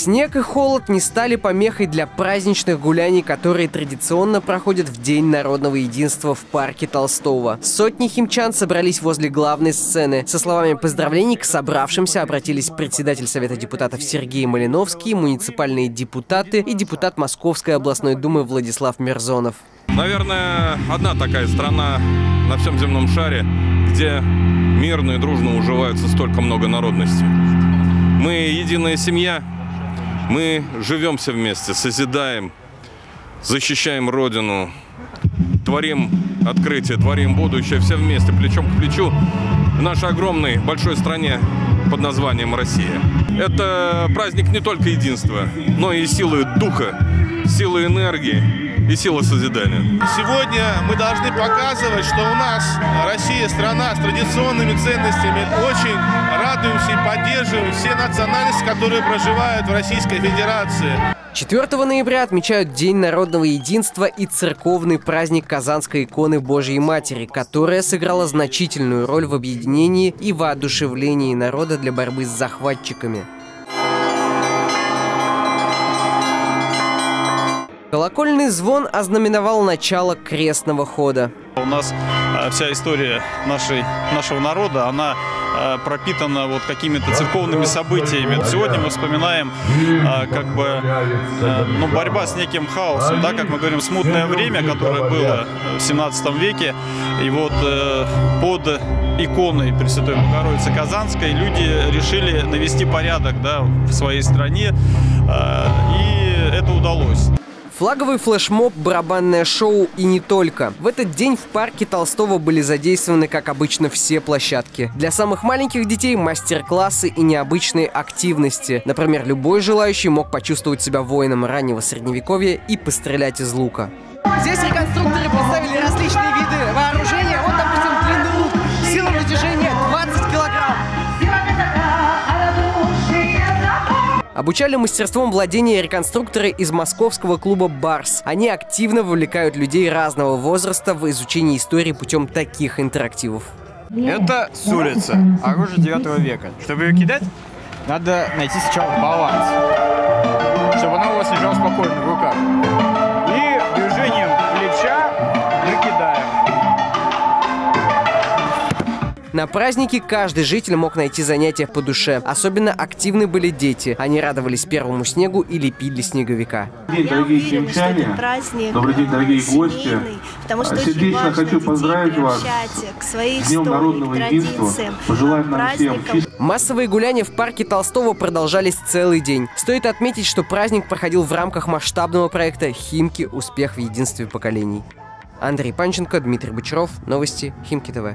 Снег и холод не стали помехой для праздничных гуляний, которые традиционно проходят в День народного единства в парке Толстого. Сотни химчан собрались возле главной сцены. Со словами поздравлений к собравшимся обратились председатель Совета депутатов Сергей Малиновский, муниципальные депутаты и депутат Московской областной думы Владислав Мерзонов. Наверное, одна такая страна на всем земном шаре, где мирно и дружно уживаются столько много народностей. Мы единая семья, мы живем все вместе, созидаем, защищаем Родину, творим открытие, творим будущее все вместе, плечом к плечу в нашей огромной большой стране под названием Россия. Это праздник не только единства, но и силы духа, силы энергии, и сила созидания. Сегодня мы должны показывать, что у нас Россия страна с традиционными ценностями. Очень радуемся и поддерживаем все национальности, которые проживают в Российской Федерации. 4 ноября отмечают День народного единства и церковный праздник Казанской иконы Божьей Матери, которая сыграла значительную роль в объединении и воодушевлении народа для борьбы с захватчиками. Колокольный звон ознаменовал начало крестного хода. У нас э, вся история нашей, нашего народа, она э, пропитана вот какими-то церковными событиями. Сегодня мы вспоминаем э, как бы ну, борьба с неким хаосом, да, как мы говорим, смутное время, которое было в 17 веке. И вот под иконой Пресвятой Богородицы Казанской люди решили навести порядок да, в своей стране, и это удалось. Флаговый флешмоб, барабанное шоу и не только. В этот день в парке Толстого были задействованы, как обычно, все площадки. Для самых маленьких детей мастер-классы и необычные активности. Например, любой желающий мог почувствовать себя воином раннего средневековья и пострелять из лука. Здесь реконструкторы представили различные Обучали мастерством владения реконструкторы из московского клуба «Барс». Они активно вовлекают людей разного возраста в изучение истории путем таких интерактивов. Это с улицы, оружие 9 века. Чтобы ее кидать, надо найти сначала баланс, чтобы оно у вас лежало спокойно в руках. На празднике каждый житель мог найти занятия по душе. Особенно активны были дети. Они радовались первому снегу и лепили снеговика. День, дорогие химчане. Добрый день, дорогие гости. Потому что Сердечно хочу поздравить вас с Днем народного единства. Пожелать нам всем Массовые гуляния в парке Толстого продолжались целый день. Стоит отметить, что праздник проходил в рамках масштабного проекта «Химки. Успех в единстве поколений». Андрей Панченко, Дмитрий Бочаров. Новости Химки ТВ.